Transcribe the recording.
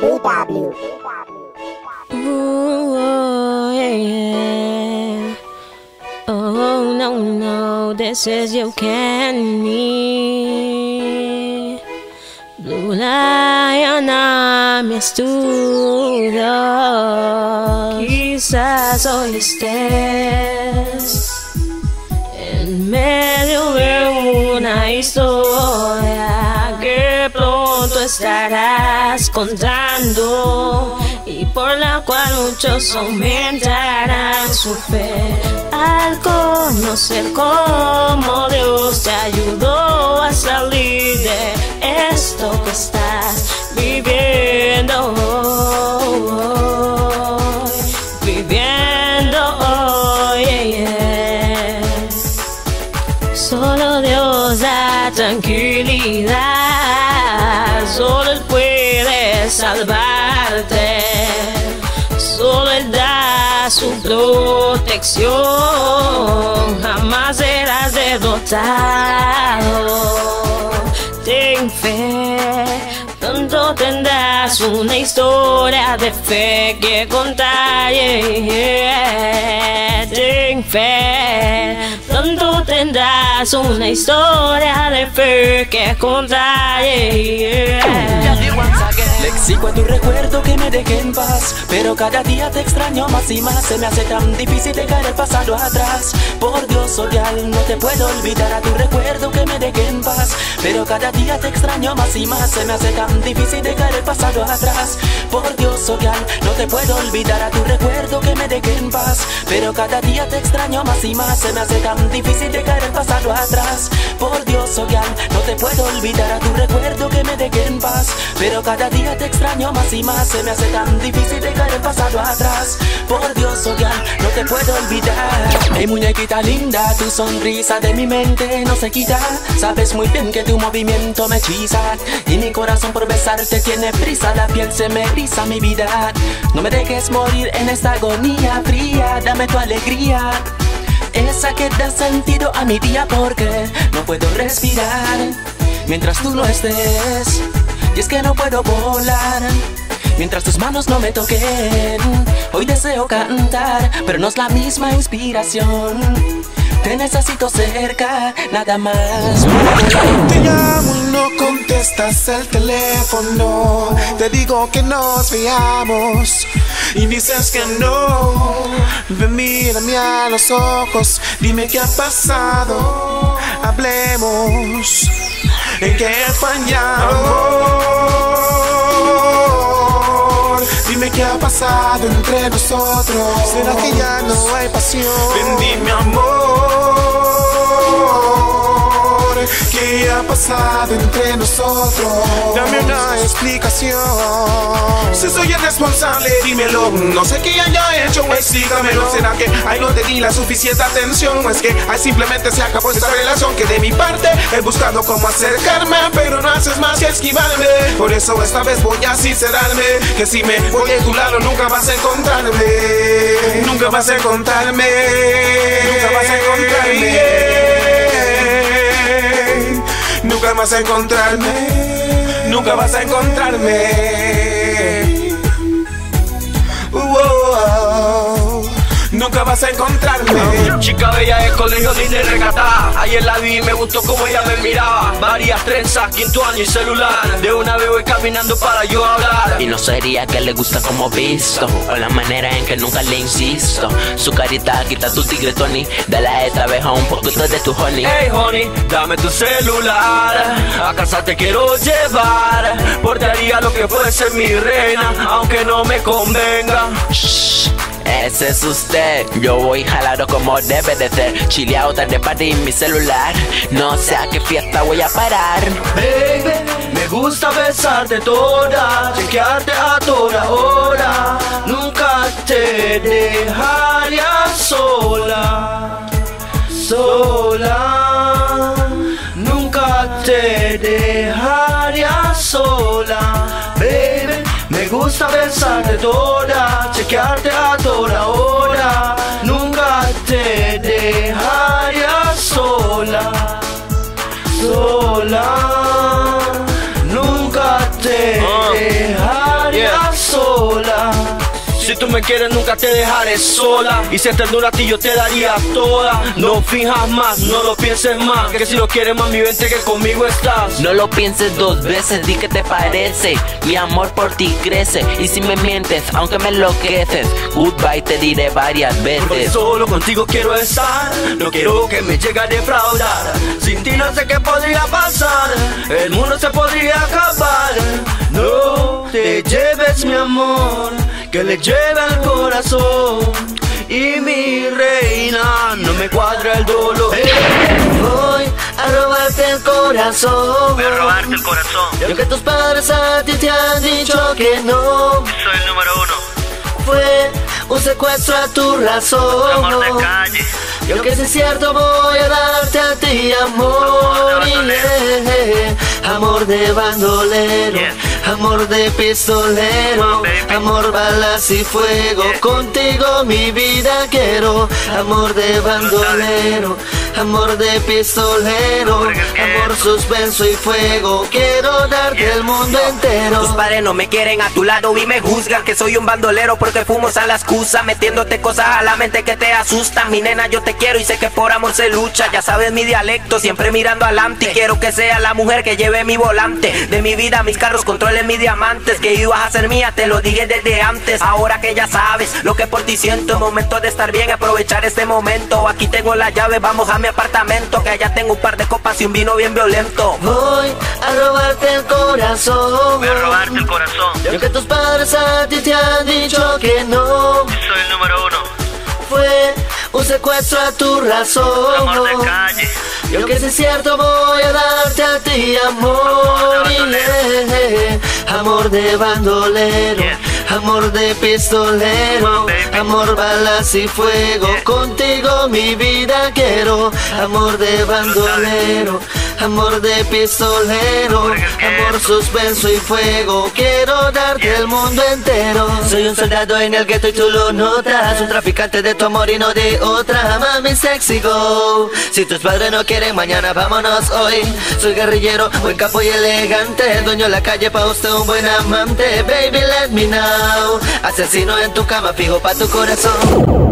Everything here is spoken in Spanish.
BW. Ooh, oh, yeah. Oh, no, no, this is you can me. Blue Lion a mi estudio. Quizás hoy estés en medio de una historia estarás contando y por la cual muchos aumentarán su fe. Al conocer cómo Dios te ayudó a salir de esto que estás viviendo salvarte, solo Él da su protección, jamás serás derrotado. Ten fe, pronto tendrás una historia de fe que contar. yeah. Ten fe, pronto tendrás una historia de fe que contar. Exijo a tu recuerdo que me deje en paz Pero cada día te extraño más y más. Se me hace tan difícil dejar el pasado atrás. Por Dios, Orial, no te puedo olvidar a tu recuerdo que me deje en paz Pero cada día te extraño más y más. Se me hace tan difícil dejar el pasado atrás. Por Dios, Orial, no te puedo olvidar a tu recuerdo que me deje en paz Pero cada día te extraño más y más. Se me hace tan difícil dejar el pasado atrás. Por Dios, Orial, te puedo olvidar. A tu recuerdo que me deje en paz. Pero cada día te extraño más y más. Se me hace tan difícil dejar el pasado atrás. Por Dios, Orial, no te puedo olvidar. Hey muñequita linda, tu sonrisa de mi mente no se quita. Sabes muy bien que tu movimiento me hechiza. Y mi corazón por besarte tiene prisa. La piel se me eriza mi vida. No me dejes morir en esta agonía fría. Dame tu alegría esa que da sentido a mi día porque no puedo respirar mientras tú no estés. Y es que no puedo volar mientras tus manos no me toquen. Hoy deseo cantar, pero no es la misma inspiración. Te necesito cerca, nada más. Te llamo y no contestas el teléfono. Te digo que nos veamos y dices que no. Ven, mírame a los ojos, dime qué ha pasado. Hablemos, en qué he fallado. Dime qué ha pasado entre nosotros. ¿Será que ya no hay pasión? Ven, dime amor. ¿Qué ha pasado entre nosotros? Dame una explicación. Si soy el responsable, dímelo. No sé qué haya hecho, explícamelo. ¿Será que ahí no te di la suficiente atención? ¿O es que ahí simplemente se acabó esta relación? Que de mi parte he buscado cómo acercarme, pero no haces más que esquivarme. Por eso esta vez voy a sincerarme. Que si me voy de tu lado, nunca vas a encontrarme. Nunca vas a encontrarme. Nunca vas a encontrarme. Nunca vas a encontrarme, nunca vas a encontrarme. Nunca vas a encontrarme. Chica bella de colegio ni de recatada Ayer la vi y me gustó como ella me miraba. Varias trenzas, quinto año y celular. De una vez voy caminando para yo hablar. Y no sería que le gusta como visto. O la manera en que nunca le insisto. Su carita quita tu tigre Tony. Dale otra vez a un poquito de tu honey. Hey honey, dame tu celular. A casa te quiero llevar. Portaría lo que fuese mi reina. Aunque no me convenga. Shh, es usted. Yo voy jalado como debe de ser. Chileado tarde party en mi celular. No sé a qué fiesta voy a parar. Baby, me gusta besarte toda. Chequearte a toda hora. Nunca te dejaría gusta besarte toda Chequearte a toda hora. Nunca te dejaría sola sola, nunca te Uh, dejaría Si tú me quieres nunca te dejaré sola. Y si ternura a ti yo te daría toda. No finjas más, no lo pienses más. Que si lo quieres mami vente que conmigo estás. No lo pienses dos veces, di que te parece. Mi amor por ti crece. Y si me mientes, aunque me enloqueces Goodbye te diré varias Porque veces. solo contigo quiero estar. No quiero que me llegue a defraudar. Sin ti no sé qué podría pasar. El mundo se podría acabar. No te lleves mi amor Que le lleve al corazón Y mi reina No me cuadra el dolor Voy a robarte el corazón. Voy a robarte el corazón Y aunque tus padres a ti te han dicho que no, Soy el número uno fue un secuestro a tu razón. calle Y aunque sea cierto, voy a darte a ti amor. Amor de yeah. Amor de bandolero, Yeah. Amor de pistolero, amor balas y fuego. Contigo mi vida quiero. Amor de bandolero, amor de pistolero, Amor suspenso y fuego. Quiero darte el mundo entero. Tus padres no me quieren a tu lado y me juzgan que soy un bandolero porque fuimos a la excusa metiéndote cosas a la mente que te asustan. Mi nena, yo te quiero y sé que por amor se lucha. Ya sabes mi dialecto, siempre mirando adelante. Y quiero que sea la mujer que lleve mi volante. De mi vida, mis carros, controles mis diamantes. Que ibas a ser mía, te lo dije desde antes. Ahora que ya sabes lo que por ti siento. Momento de estar bien, aprovechar este momento. Aquí tengo la llave, vamos a mi apartamento. Que allá tengo un par de copas y un vino bien violento. Voy a robarte el corazón. el corazón Y aunque tus padres a ti te han dicho que no, Soy el número uno fue un secuestro a tu razón. calle Y aunque sea cierto, voy a darte a ti amor. yeah. Amor de bandolero, amor de pistolero, on, amor balas y fuego. Contigo mi vida quiero. Amor de bandolero, amor de pistolero, amor suspenso y fuego. Quiero darte el mundo entero. Soy un soldado en el gueto y tú lo notas. Un traficante de tu amor y no de otra. Mami sexy go. Si tus padres no quieren, mañana vámonos hoy. Soy guerrillero, buen capo y elegante. Dueño de la calle, pa' usted un buen amante. Baby, let me know. Asesino en tu cama, fijo pa' tu corazón.